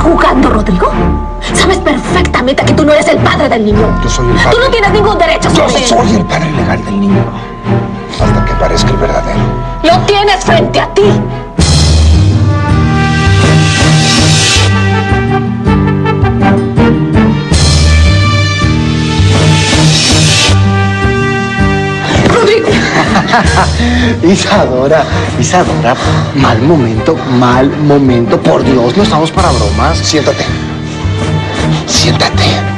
jugando, Rodrigo? Sabes perfectamente que tú no eres el padre del niño. Yo soy el padre. Tú no tienes ningún derecho Yo sobre él. soy el padre legal del niño. Hasta que aparezca el verdadero. Lo tienes frente a ti. Isadora, Isadora, mal momento, mal momento. Por Dios, no estamos para bromas. Siéntate. Siéntate.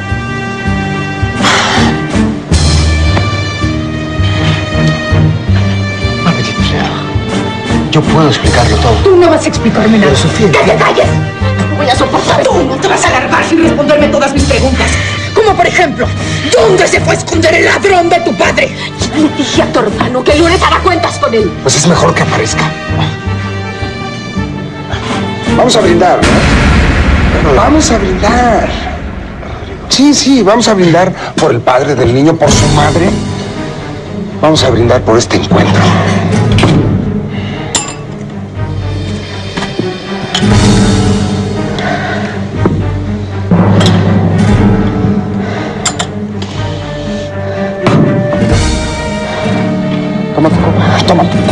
Yo puedo explicarlo todo. Tú no vas a explicarme nada. Sofía, ¡Que te calles! No voy a soportar Tú no te vas a alargar sin responderme todas mis preguntas. Como por ejemplo, ¿dónde se fue a esconder el ladrón de tu padre? Le dije a tu hermano que el lunes hará cuentas con él. Pues es mejor que aparezca. Vamos a brindar, ¿no? Vamos a brindar. Sí, sí, vamos a brindar por el padre del niño, por su madre. Vamos a brindar por este encuentro.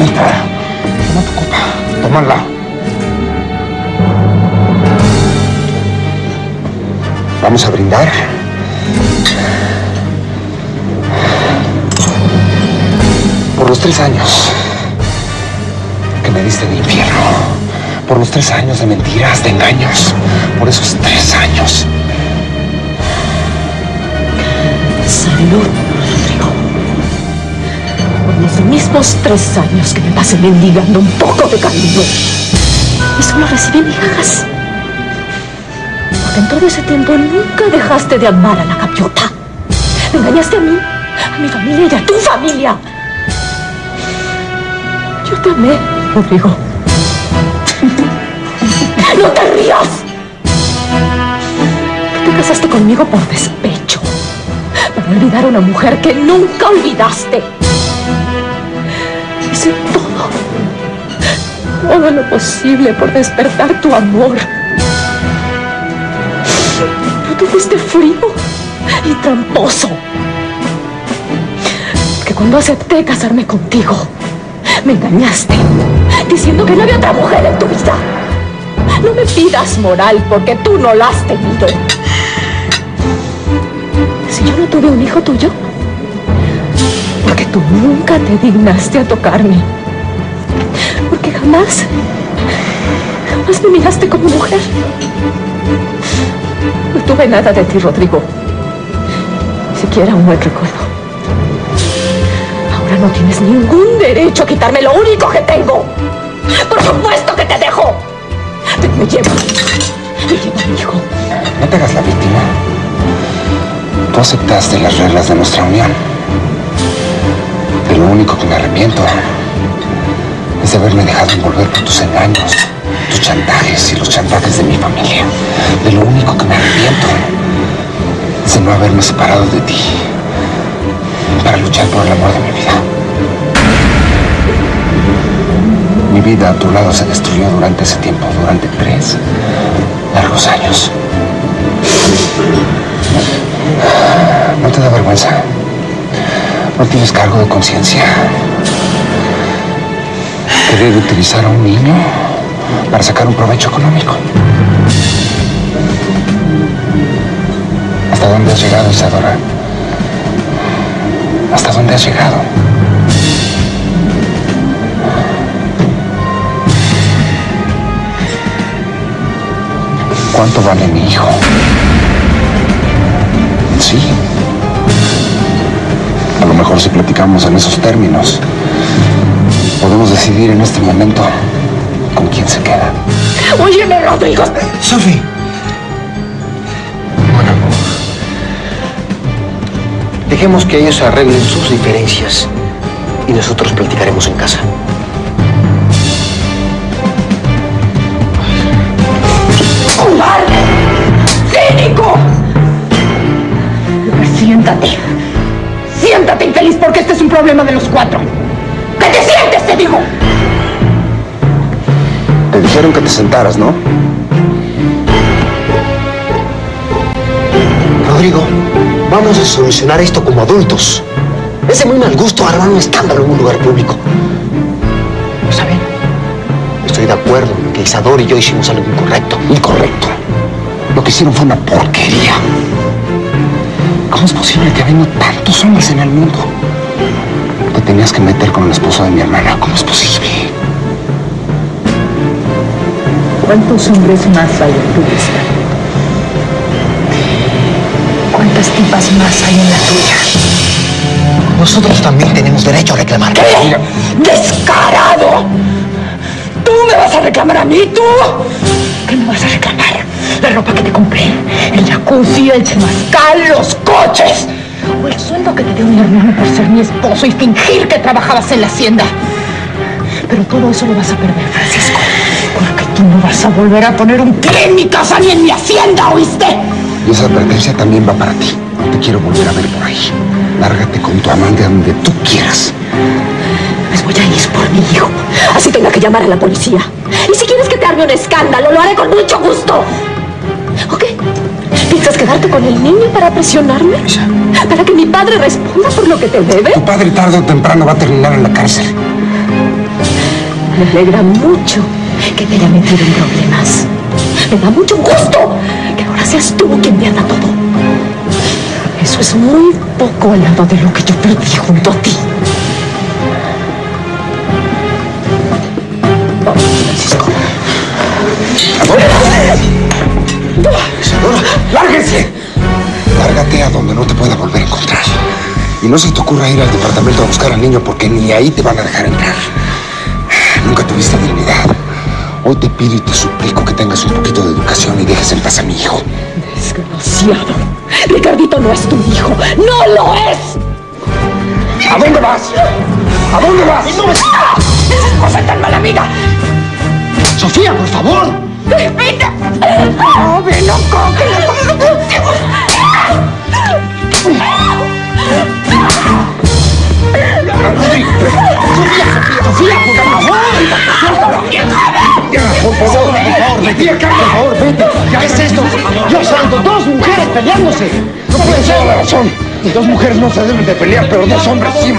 Toma tu copa. Tómala. Vamos a brindar. Por los tres años que me diste de infierno. Por los tres años de mentiras, de engaños. Por esos tres años. Salud. Por los mismos tres años que me pasé mendigando un poco de cariño. Y solo recibí migajas. Porque en todo ese tiempo nunca dejaste de amar a la gaviota. Me engañaste a mí, a mi familia y a tu familia. Yo te amé, Rodrigo. ¡No te rías! Te casaste conmigo por despecho. Para olvidar a una mujer que nunca olvidaste. Hice todo. Todo lo posible por despertar tu amor. Pero tú fuiste frío y tramposo. Que cuando acepté casarme contigo, me engañaste, diciendo que no había otra mujer en tu vida. No me pidas moral porque tú no la has tenido. Si yo no tuve un hijo tuyo, tú nunca te dignaste a tocarme. Porque jamás, jamás me miraste como mujer. No tuve nada de ti, Rodrigo. Ni siquiera un buen recuerdo. Ahora no tienes ningún derecho a quitarme lo único que tengo. Por supuesto que te dejo. Te- Me llevo. Me llevo a mi hijo. No te hagas la víctima. Tú aceptaste las reglas de nuestra unión. Lo único que me arrepiento es de haberme dejado envolver por tus engaños, tus chantajes y los chantajes de mi familia. De lo único que me arrepiento es de no haberme separado de ti para luchar por el amor de mi vida. Mi vida a tu lado se destruyó durante ese tiempo, durante tres largos años. ¿No te da vergüenza? ¿No tienes cargo de conciencia? ¿Querer utilizar a un niño para sacar un provecho económico? ¿Hasta dónde has llegado, Isadora? ¿Hasta dónde has llegado? ¿Cuánto vale mi hijo? Sí. A lo mejor si platicamos en esos términos, podemos decidir en este momento con quién se queda. Óyeme, Rodrigo. Sophie. Bueno. Dejemos que ellos arreglen sus diferencias y nosotros platicaremos en casa. Porque este es un problema de los cuatro. ¡Que te sientes, te digo! Te dijeron que te sentaras, ¿no? Rodrigo, vamos a solucionar esto como adultos. Es de muy mal gusto armar un escándalo en un lugar público. Está bien. Estoy de acuerdo en que Isadora y yo hicimos algo incorrecto. Incorrecto. Lo que hicieron fue una porquería. ¿Cómo es posible que habiendo tantos hombres en el mundo te tenías que meter con el esposo de mi hermana? ¿Cómo es posible? ¿Cuántos hombres más hay en tu lista? ¿Cuántas tipas más hay en la tuya? Nosotros también tenemos derecho a reclamar. ¿Qué? ¡Descarado! ¿Tú me vas a reclamar a mí, tú? ¿Qué me vas a reclamar? La ropa que te compré, el jacuzzi, el chemazcal, los coches. O el sueldo que te dio mi hermano por ser mi esposo y fingir que trabajabas en la hacienda. Pero todo eso lo vas a perder, Francisco. Porque tú no vas a volver a poner un pie en mi casa ni en mi hacienda, ¿oíste? Y esa advertencia también va para ti. Te quiero volver a ver por ahí. Lárgate con tu amante a donde tú quieras. Pues voy a ir por mi hijo. Así tenga que llamar a la policía. Y si quieres que te arme un escándalo, lo haré con mucho gusto. ¿Ok? ¿Piensas quedarte con el niño para presionarme? ¿Para que mi padre responda por lo que te debe? Tu padre tarde o temprano va a terminar en la cárcel. Me alegra mucho que te haya metido en problemas. Me da mucho gusto que ahora seas tú quien me haga todo. Eso es muy poco al lado de lo que yo perdí junto a ti. Lárguese. Lárgate a donde no te pueda volver a encontrar. Y no se te ocurra ir al departamento a buscar al niño porque ni ahí te van a dejar entrar. Nunca tuviste dignidad. Hoy te pido y te suplico que tengas un poquito de educación y dejes en paz a mi hijo. Desgraciado. Ricardito no es tu hijo. ¡No lo es! ¿A dónde vas? ¿A dónde vas? ¡No me ¡Esas cosas tan mala amiga! Sofía, por favor. ¡Oh, ven Sofía, por favor. Por favor, por favor, vete. ¿Qué es esto? Dios santo, dos mujeres peleándose. No. Dos mujeres no se deben de pelear, pero dos hombres sí.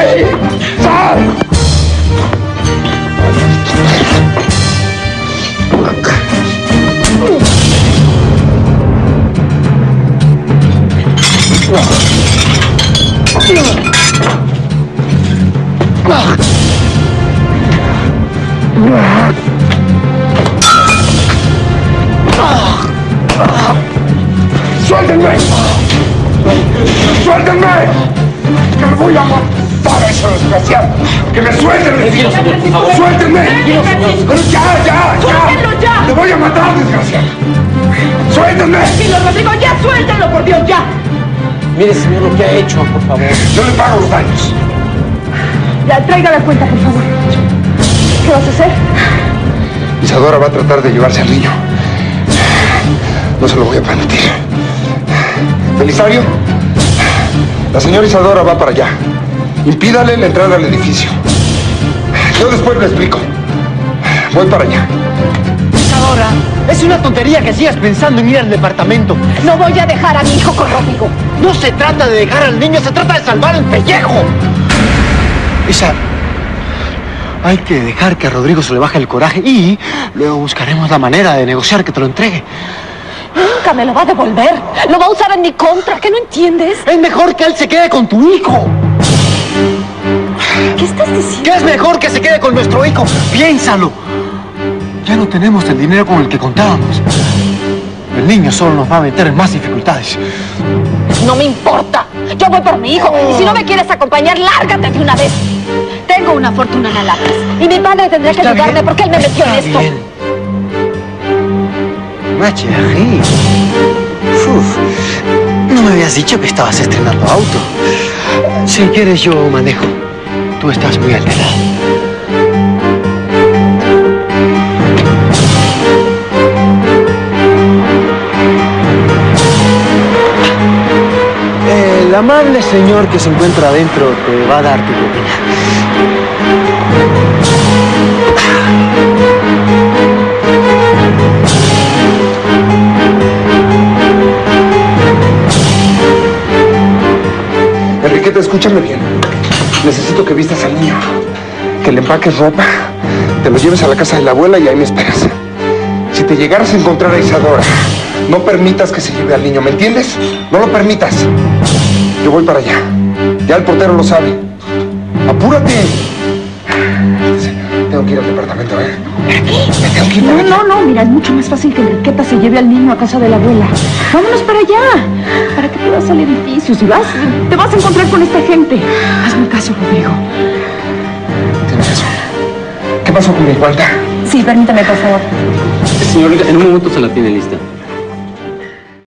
¡Salte de ahí! ¡Sal! ¡Suéltenme! ¡Suéltenme! ¡Que me voy a matar a desgraciado! ¡Que me suelten! les digo! ¡Suéltenme! ¡Pero ya, ya, ya! ¡Suéltenlo ya! ¡Te voy a matar, desgraciado! ¡Suéltenme! Tranquilo, Rodrigo, ya suéltalo, por Dios, ya. Mire, señor, lo que ha hecho, por favor. Yo le pago los daños. Ya, traiga la cuenta, por favor. ¿Qué vas a hacer? Isadora va a tratar de llevarse al niño. No se lo voy a permitir. Belisario, la señora Isadora va para allá. Impídale la entrada al edificio. Yo después le explico. Voy para allá. Isadora, es una tontería que sigas pensando en ir al departamento. No voy a dejar a mi hijo con Rodrigo. No se trata de dejar al niño, se trata de salvar el pellejo. Isa, hay que dejar que a Rodrigo se le baje el coraje y luego buscaremos la manera de negociar que te lo entregue. Nunca me lo va a devolver. Lo va a usar en mi contra. ¿Qué no entiendes? Es mejor que él se quede con tu hijo. ¿Qué estás diciendo? ¿Qué es mejor que se quede con nuestro hijo? Piénsalo. Ya no tenemos el dinero con el que contábamos. El niño solo nos va a meter en más dificultades. No me importa. Yo voy por mi hijo. Y si no me quieres acompañar, lárgate de una vez. Tengo una fortuna en lápiz. Y mi padre tendría que ayudarme bien. porque él me metió en esto. bien. Uf, no me habías dicho que estabas estrenando auto. Si quieres, yo manejo. Tú estás muy alterado. El amable señor que se encuentra adentro te va a dar tu propina. Enriqueta, escúchame bien. Necesito que vistas al niño, que le empaques ropa, te lo lleves a la casa de la abuela y ahí me esperas. Si te llegaras a encontrar a Isadora, no permitas que se lleve al niño, ¿me entiendes? No lo permitas. Yo voy para allá. Ya el portero lo sabe. ¡Apúrate! Tengo que ir al departamento, ¿eh? Me tengo que ir para No, no, no, mira, es mucho más fácil que Enriqueta se lleve al niño a casa de la abuela. Vámonos para allá. ¿Para qué te vas al edificio? Si vas, te vas a encontrar con esta gente. Hazme caso, Rodrigo. Tienes razón. ¿Qué pasó con mi guanta? Sí, permítame, por favor. Señorita, en un momento se la tiene lista.